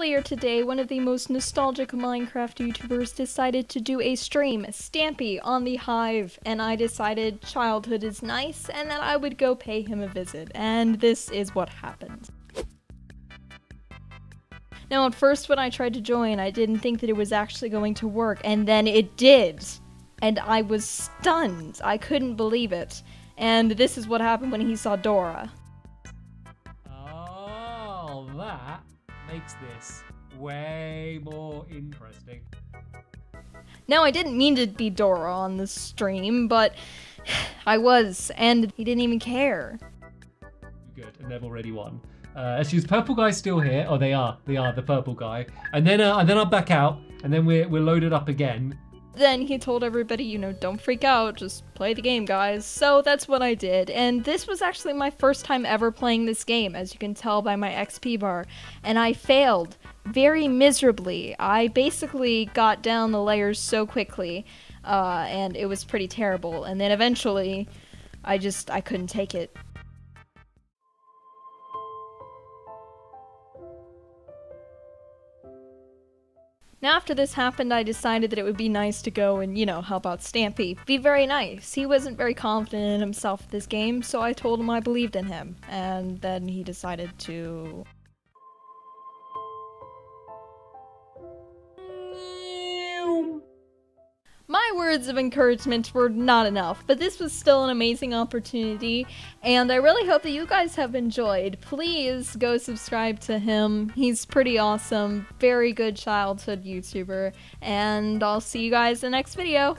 earlier today, one of the most nostalgic Minecraft YouTubers decided to do a stream, Stampy, on the Hive, and I decided childhood is nice and that I would go pay him a visit, and this is what happened. Now, at first, when I tried to join, I didn't think that it was actually going to work, and then it did! And I was stunned. I couldn't believe it. And this is what happened when he saw Dora. Oh, that makes this way more interesting. Now, I didn't mean to be Dora on the stream, but I was, and he didn't even care. Good, and they've already won. Uh, let's purple guy still here. Oh, they are. They are the purple guy. And then, uh, and then I'll back out, and then we're we're loaded up again. Then he told everybody, you know, don't freak out, just play the game, guys. So that's what I did. And this was actually my first time ever playing this game, as you can tell by my XP bar. And I failed very miserably. I basically got down the layers so quickly, uh, and it was pretty terrible. And then eventually, I just, I couldn't take it. Now, after this happened, I decided that it would be nice to go and, you know, help out Stampy. Be very nice. He wasn't very confident in himself this game, so I told him I believed in him. And then he decided to. Words of encouragement were not enough, but this was still an amazing opportunity, and I really hope that you guys have enjoyed. Please go subscribe to him. He's pretty awesome, very good childhood YouTuber, and I'll see you guys in the next video.